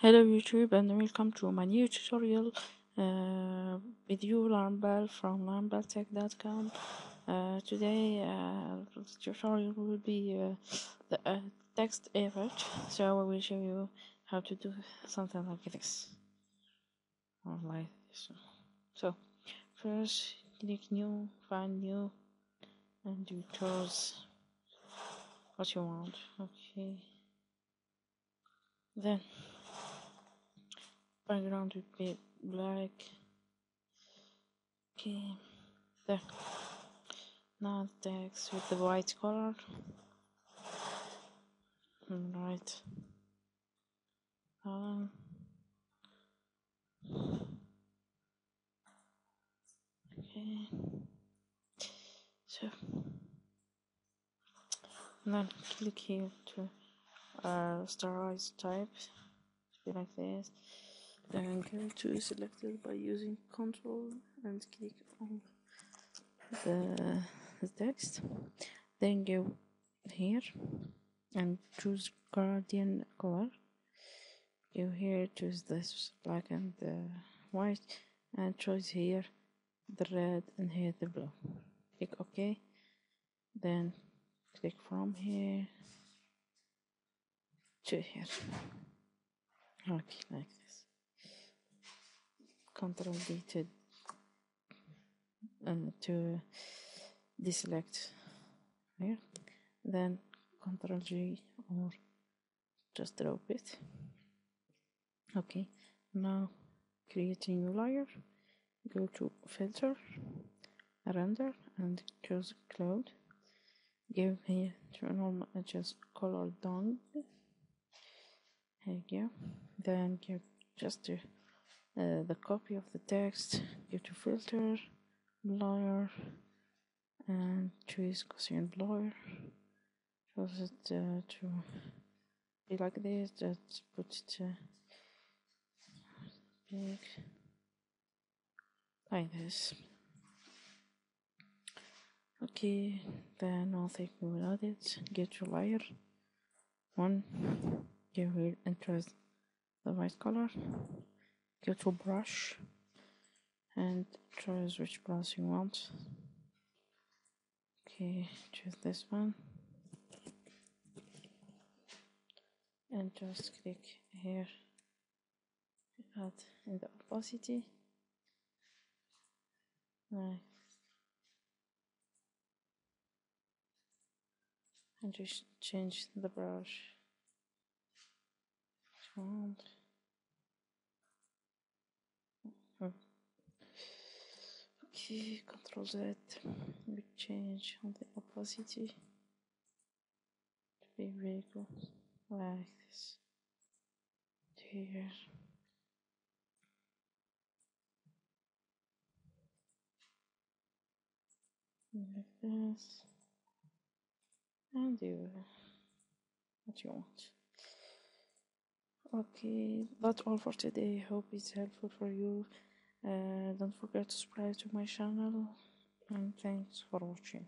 Hello YouTube and welcome to my new tutorial uh, with you Lambel from lambeltech.com uh, Today uh, the tutorial will be uh, the uh, text effort so I will show you how to do something like this. Or like this. So first click new, find new and you choose what you want. Okay. Then background would be black okay there now text with the white color. Right um, okay. So then click here to uh, stylize type be like this then go to selected by using control and click on the, the text. Then go here and choose gradient color. Go here choose this black and the white and choose here the red and here the blue. Click ok. Then click from here to here. Okay like Control D to to deselect here ¿eh? then Control G or just drop it. Okay now create a new layer go to filter render and choose cloud. Give me normal uh, just color down here then give just to uh, the copy of the text, go to filter, blur, and choose Gaussian blur. Choose it uh, to be like this, just put it uh, big, like this. Okay, then I think we will add it. Get your layer one. You will enter the white color go to brush and choose which brush you want. Okay choose this one. And just click here. Add in the opacity. Right and just change the brush key, Control Z, we change on the opacity to be very close, like this, here. Like this, and do what you want. Okay, that's all for today. Hope it's helpful for you. Uh, don't forget to subscribe to my channel and thanks for watching